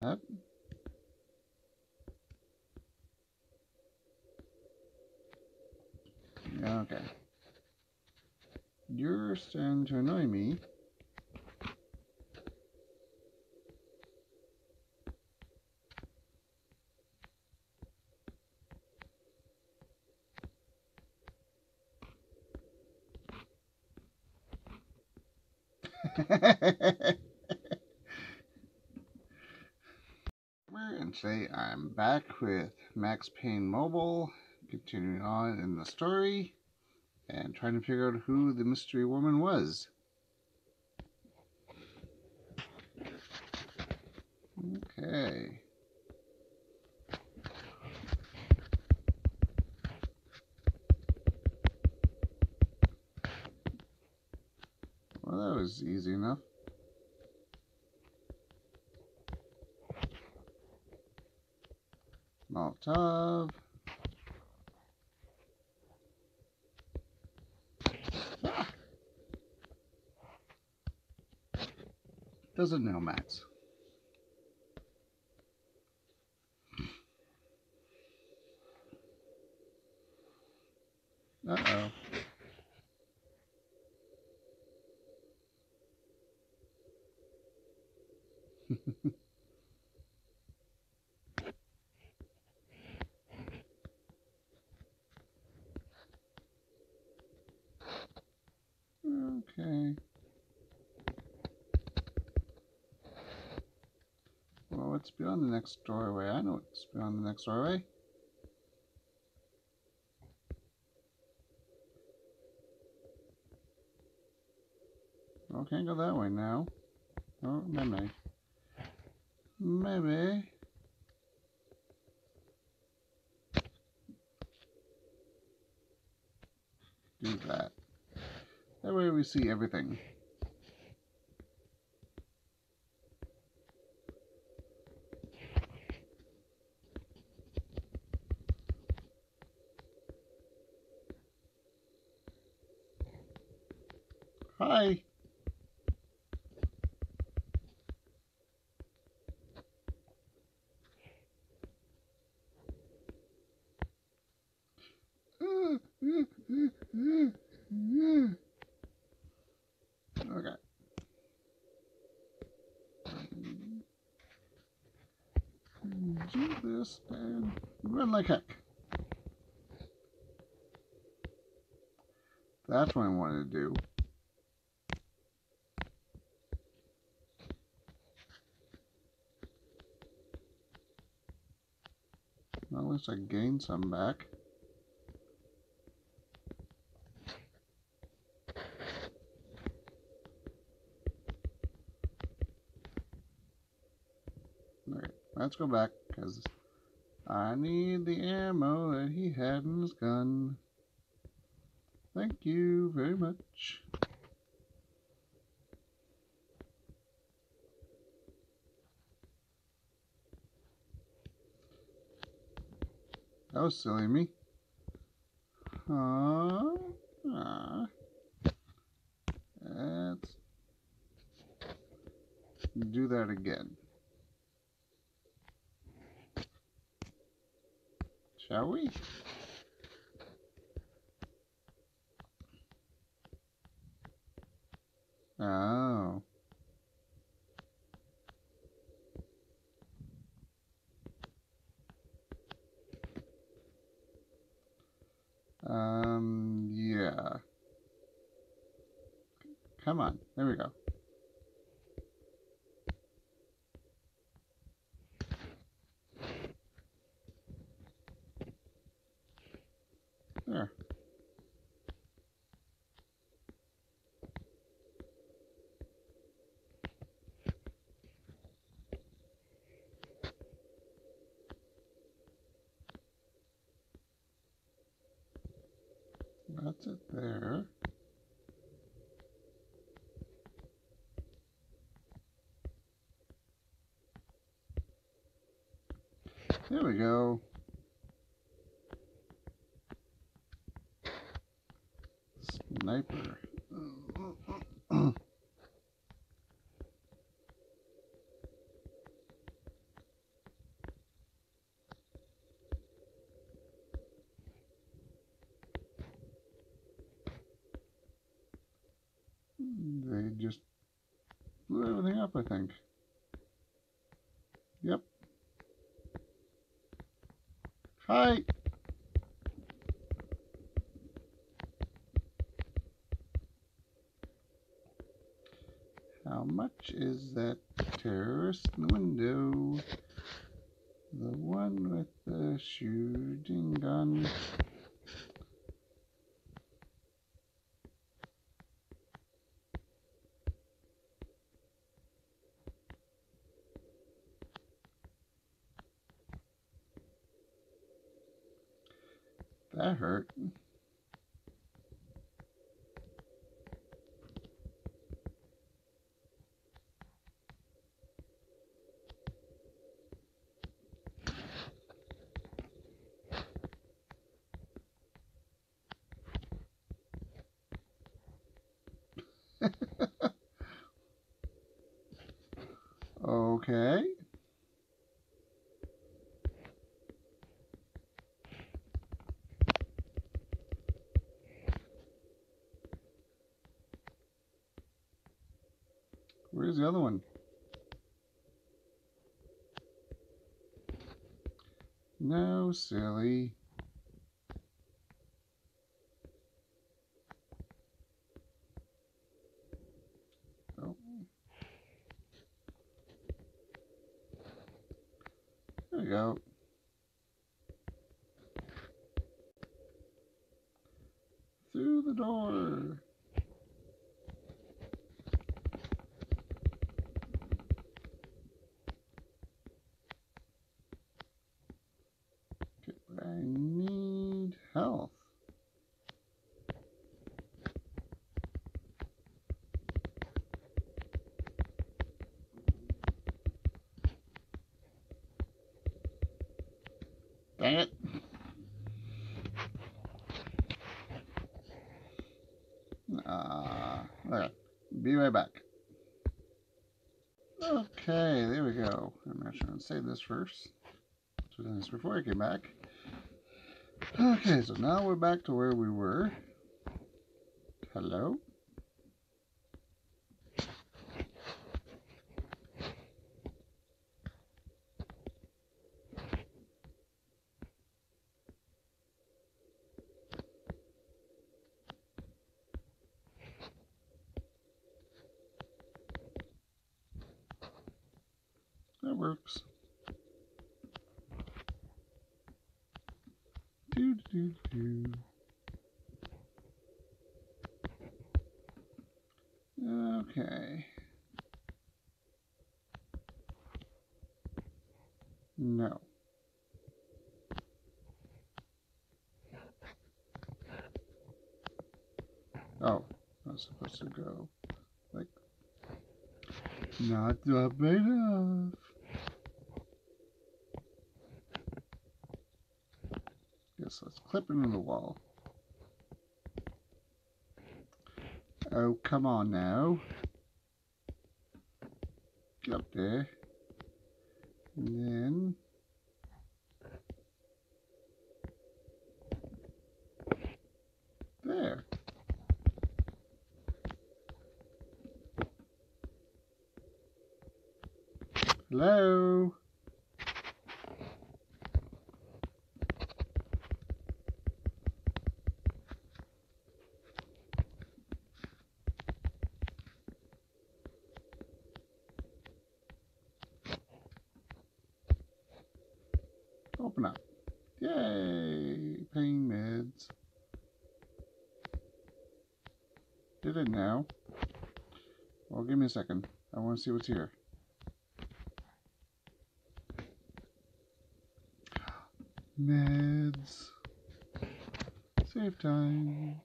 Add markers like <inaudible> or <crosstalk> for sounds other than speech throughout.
that. Okay. You're starting to annoy me. and today I'm back with Max Payne Mobile, continuing on in the story and trying to figure out who the mystery woman was. Okay. Well, that was easy enough. Molotov. Ah. Doesn't know Max. Uh-oh. Okay. Well, what's beyond the next doorway? I know what's beyond the next doorway. Oh, can't go that way now. Oh, maybe. Maybe. Do that. That way we see everything. Hi. Okay. Do this and run like heck. That's what I wanted to do. Well, at least I gained some back. Alright, let's go back, because I need the ammo that he had in his gun. Thank you very much. That was silly of me. Huh? Let's do that again. Shall we? Oh. Um, yeah. Come on. There we go. There. That's it. There we go. Sniper. Just blew everything up, I think. Yep. Hi! How much is that terrorist in the window? The one with the shooting gun. That hurt. okay. Where's the other one? No, silly. Oh. There we go. Through the door. Okay, I need health. Dang. Ah, okay. Be right back. Okay, there we go. I'm actually going to save this first. So done this before I came back. Okay, so now we're back to where we were. Hello? That works. Do do do. Okay. No. Oh, I supposed to go like not up enough. Yes, let's the wall. Oh, come on now. Get up there. And then... There. Hello? Open up. Yay! Pain meds. Did it now. Well, give me a second. I want to see what's here. Meds. Save time.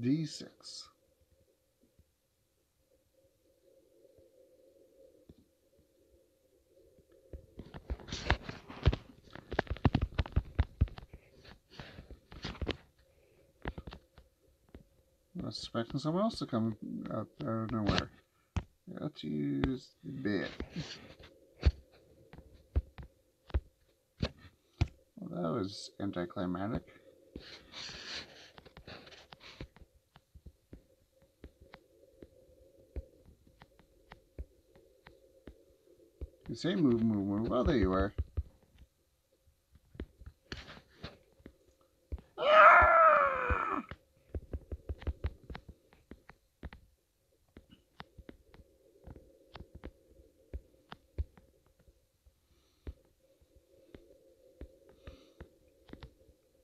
D6. I was expecting someone else to come out out of nowhere. Let's use bit. Well, that was anticlimactic. You say move, move, move. Well, there you are. Ah!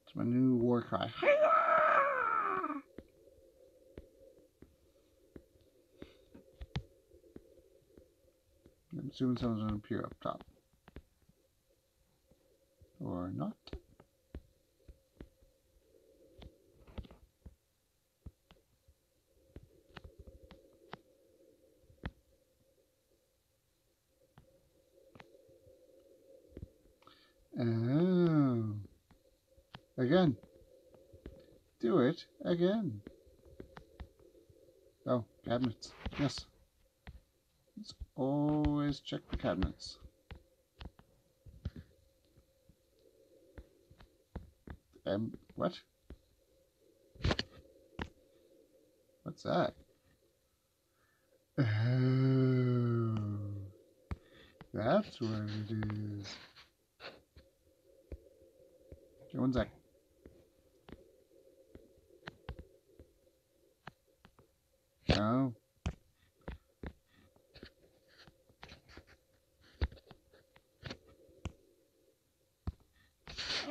It's my new war cry. Assuming someone's going to appear up top. Or not. Oh. Again. Do it again. Oh, cabinets. Yes. Always check the cabinets. Um, what? What's that? Oh, that's what it is. Okay, one sec. No.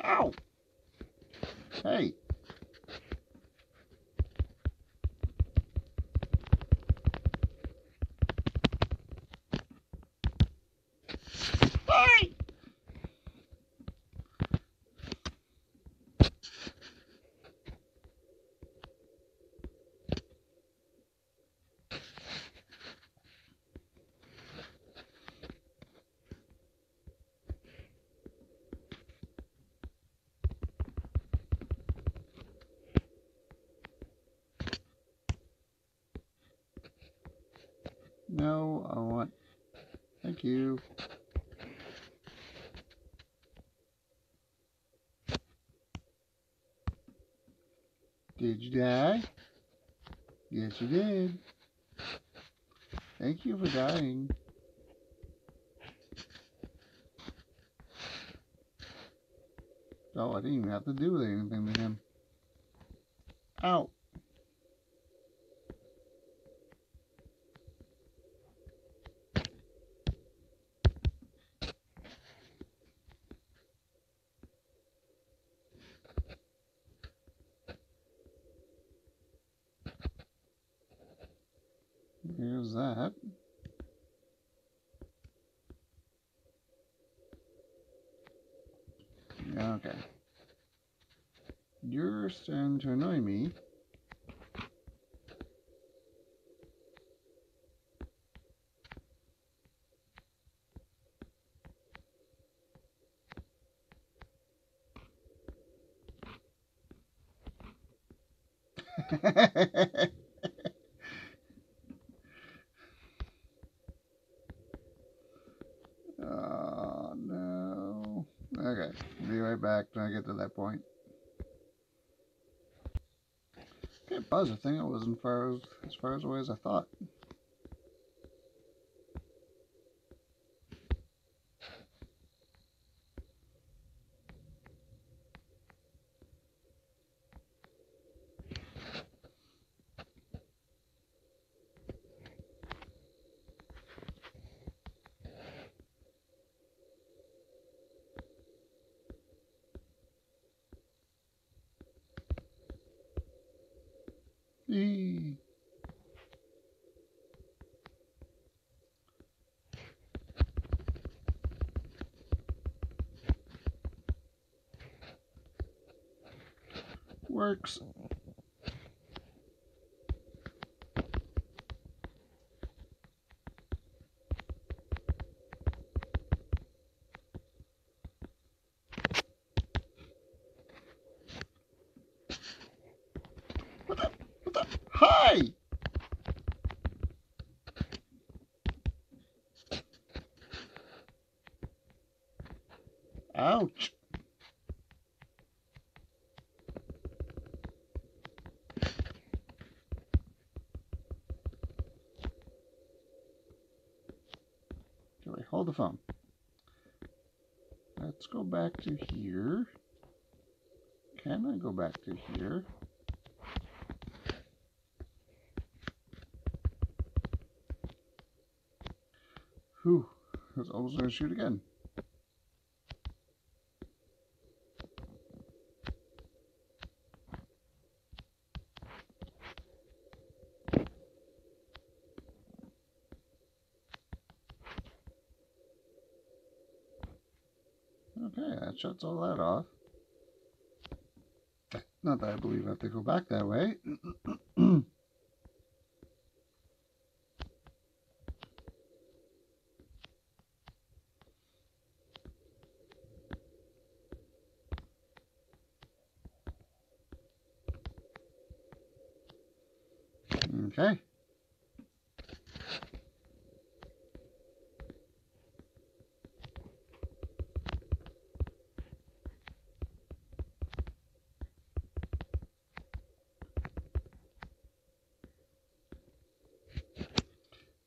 Ow! Hey! Hey! No, I want. Thank you. Did you die? Yes, you did. Thank you for dying. Oh, I didn't even have to do anything to him. Ow. Here's that. Yeah, okay. You're starting to annoy me. oh no. Okay, be right back when I get to that point. Okay, buzzer thing. It wasn't far as, as far as away as I thought. Works. What the? What the? Hi! Ouch. hold the phone. Let's go back to here. Can I go back to here? Whew, I was almost going to shoot again. Okay, shuts all that off. Not that I believe I have to go back that way. <clears throat> okay.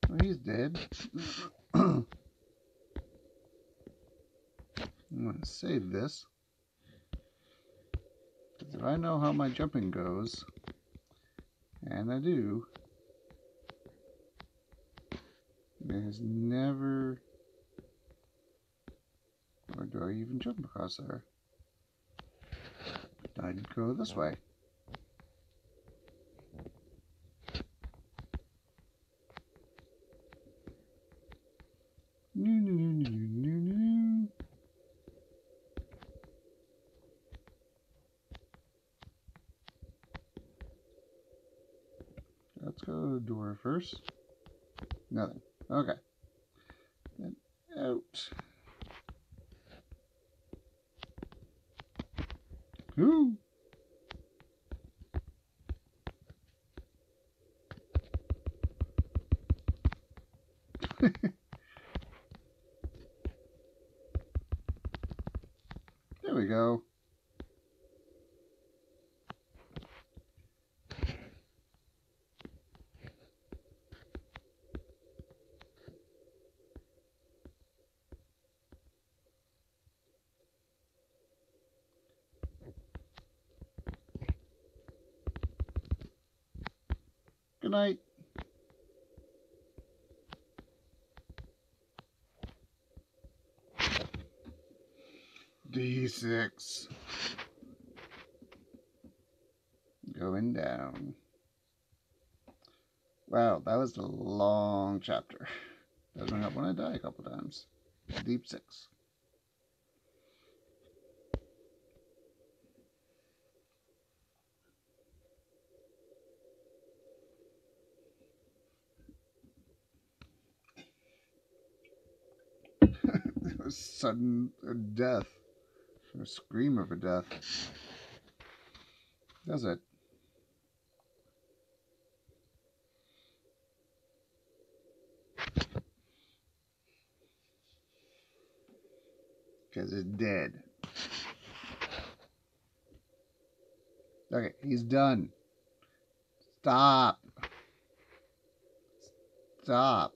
Well, he's dead. I'm going to save this. Because if I know how my jumping goes, and I do, it has never... Or do I even jump across there? I'd go this way. No, no, no, no, no, no. Let's go first. Nothing. Okay. Then out. Ooh. Good night. D6. Going down. Wow, that was a long chapter. Doesn't help when I die a couple times. Deep 6. Sudden death. A scream of a death. Does it? Because it's dead. Okay, he's done. Stop. Stop.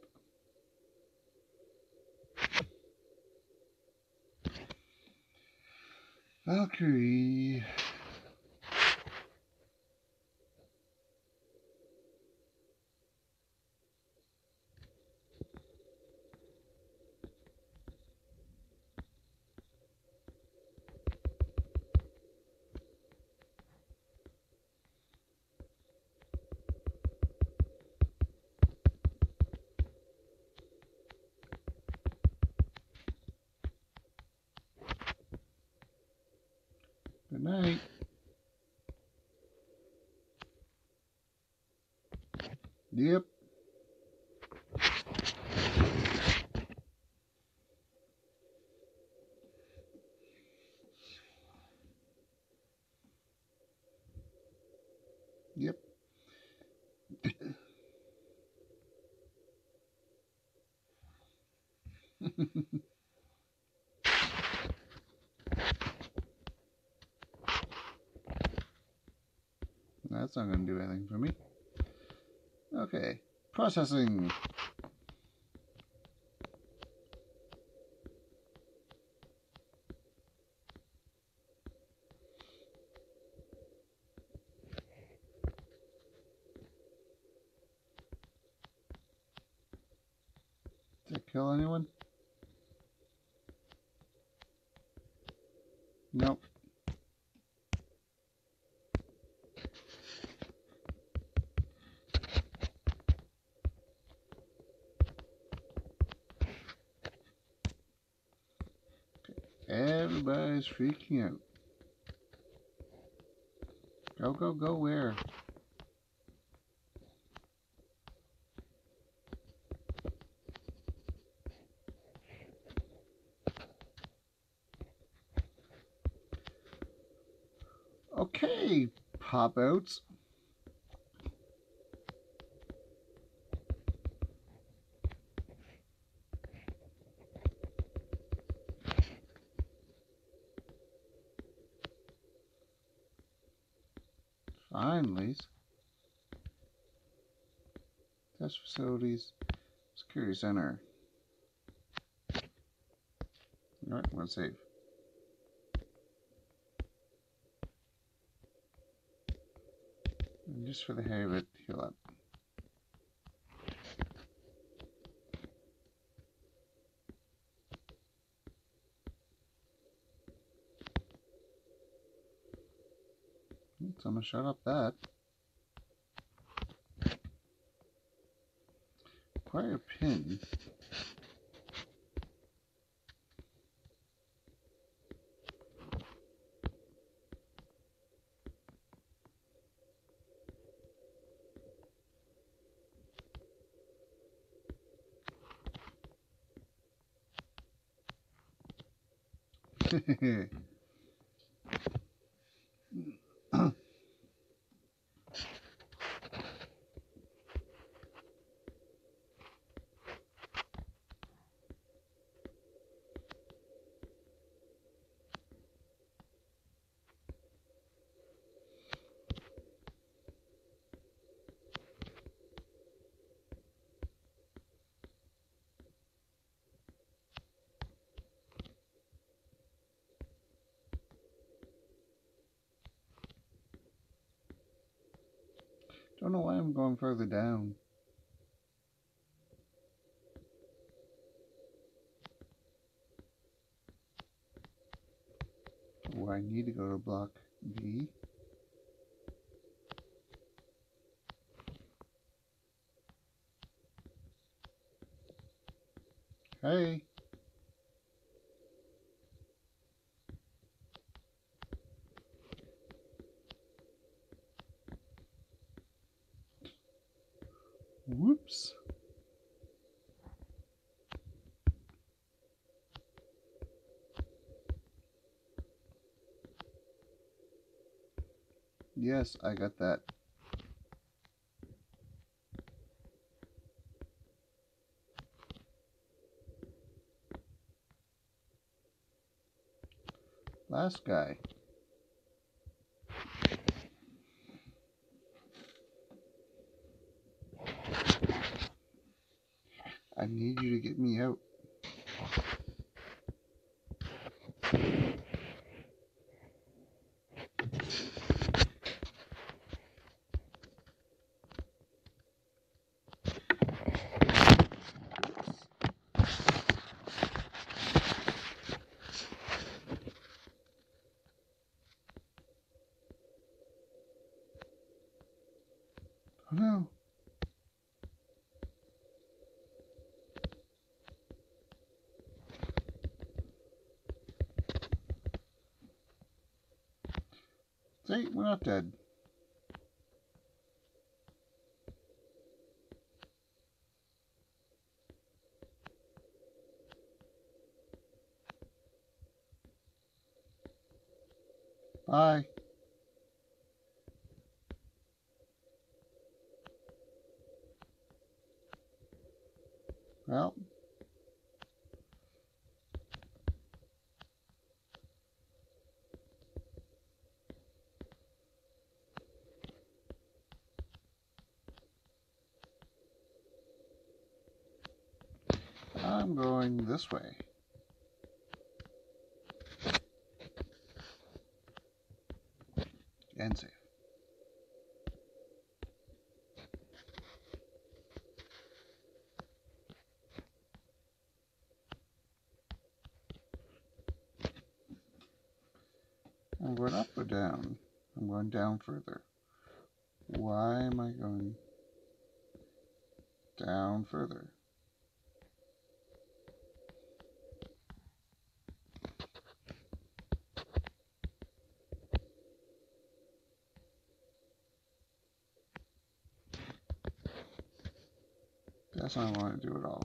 Valkyrie. Good night. Yep. Yep. <laughs> That's not going to do anything for me. Okay, processing. Everybody's freaking out. Go, go, go where? Okay, pop outs. Test facilities. Security center. Alright, I'm gonna save. And just for the heck of it, heal up. Someone shut up that. Acquire pin. Don't know why I'm going further down. Oh, I need to go to block Whoops. Yes, I got that. Last guy. I need you to get me out. Oh no. See, we're not dead. this way. And save. I'm going up or down? I'm going down further. Why am I going down further? That's not what I want to do at all.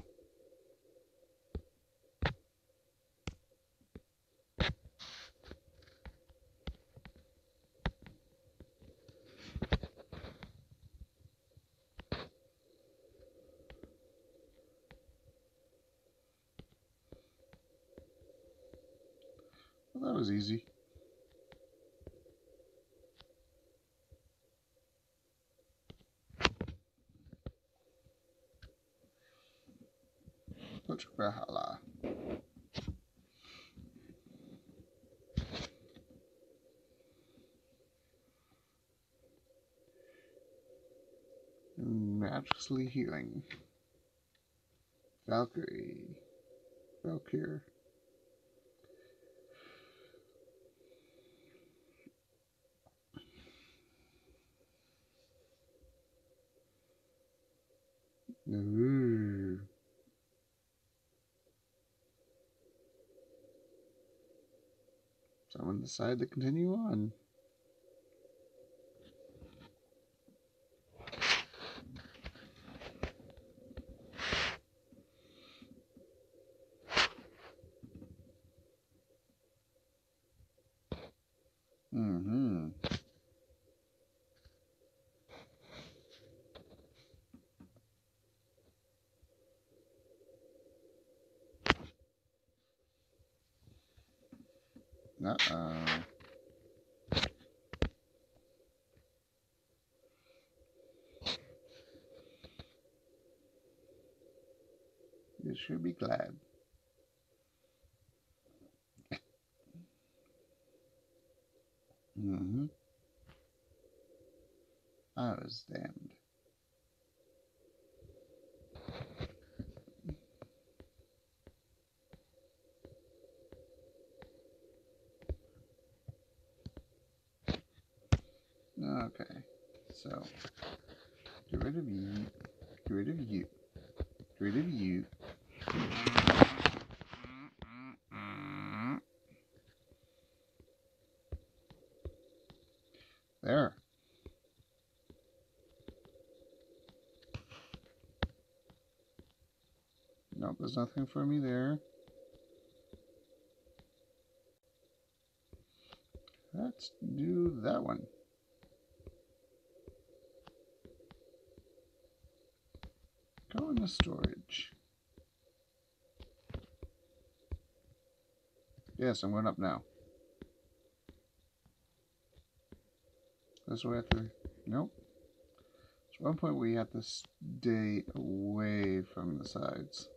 That was easy. Putrahala. Majesty healing. Valkyrie. Valkyr. Ooh. Someone decided to continue on. Mm-hmm. Uh-oh. You should be glad. mm-hmm. I was damned. Okay, so get rid of you, get rid of you, get rid of you. There. Nope, there's nothing for me there. Let's do that one. Go into storage. Yes, I'm going up now. This way after. Nope. There's one point we have to stay away from the sides.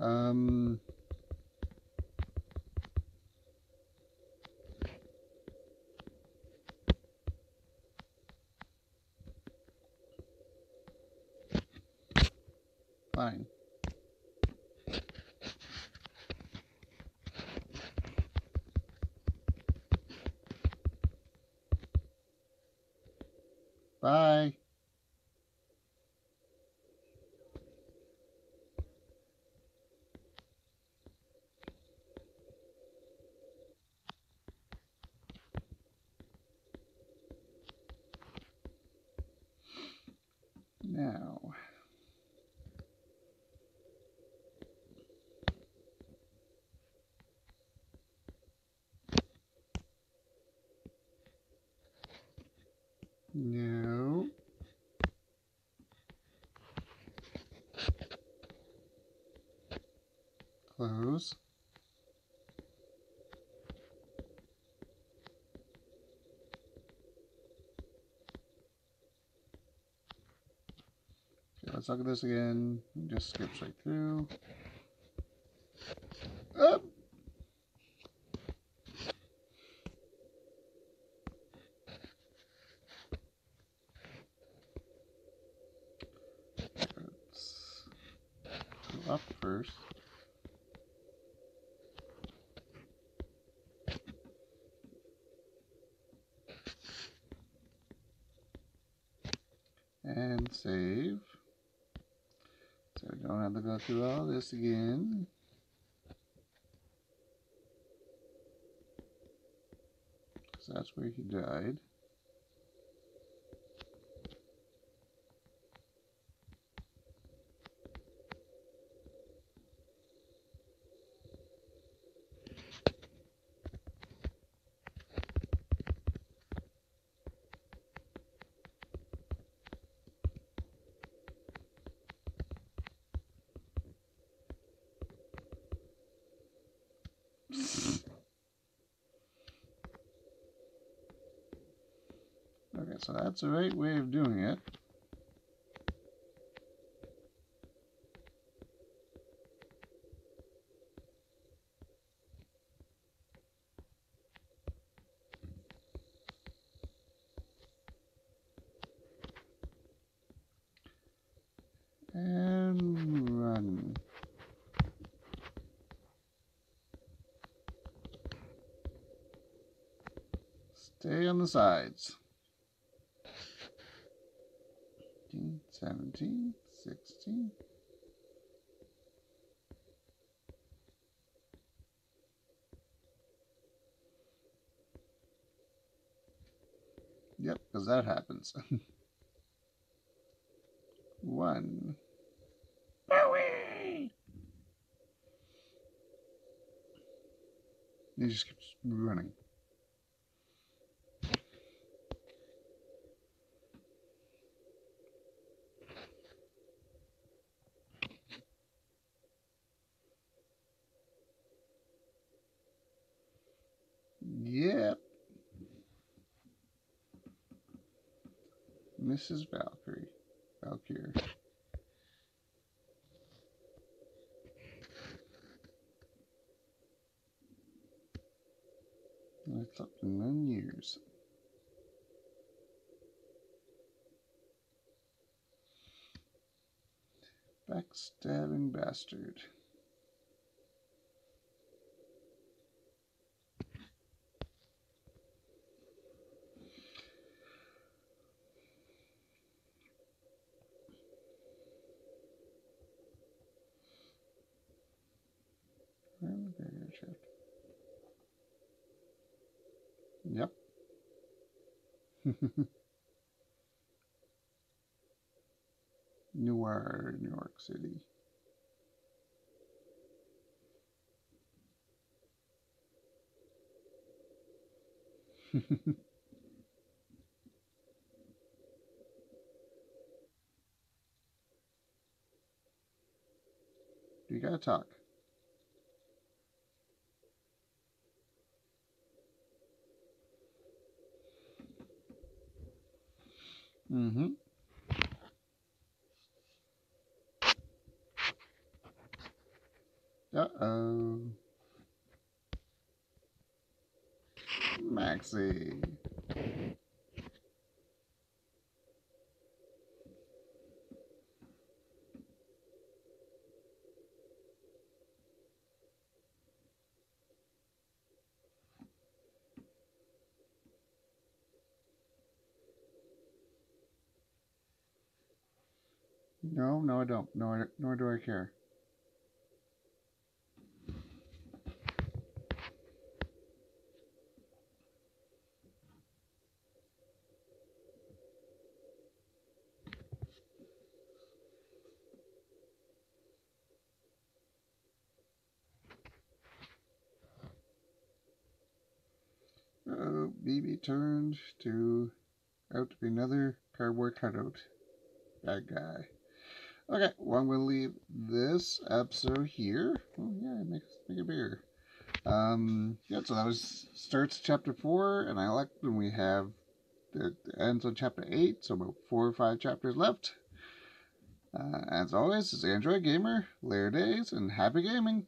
Um, fine. Bye. Now, no. Close. Okay, let's look at this again. Just skip straight through. first. And save. So we don't have to go through all this again. So that's where he died. Okay, so that's the right way of doing it. And run. Stay on the sides. 15, 17, 16. Yep, because that happens. <laughs> One. Bowie! He just keeps running. Yep. Mrs. Valkyrie. Valkyrie. It's up to nine years. Backstabbing bastard. Yep. <laughs> Newark, New York City. <laughs> you gotta talk. Mm-hmm. Uh-oh. Maxie. No, no, I don't. Nor, nor do I care. Uh, BB turned to out to be another cardboard cutout. Bad guy. Okay, well, I'm going to leave this episode here. Oh, yeah, make, make it bigger. Um, yeah, so that was starts chapter 4, and I like when we have the, the ends on chapter 8, so about 4 or 5 chapters left. Uh, as always, is Android Gamer, Layer Days, and happy gaming!